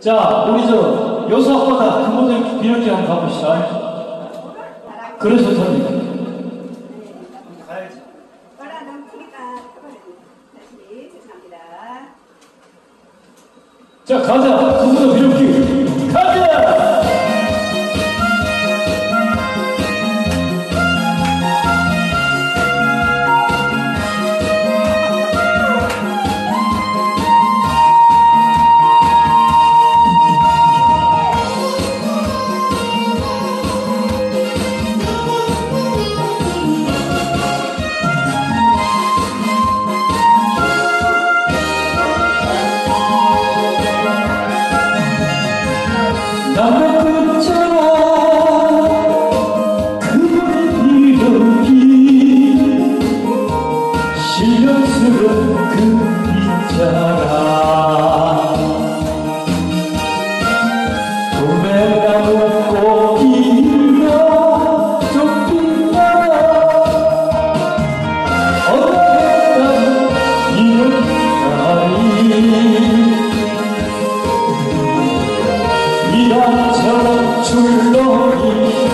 자, 우리 저 여수 아빠다 그분들 비롯기 한번 가봅시다. 그래서 저는 자, 가자. 그분들 비롯기. 아, 자, 네가 저런 줄놀이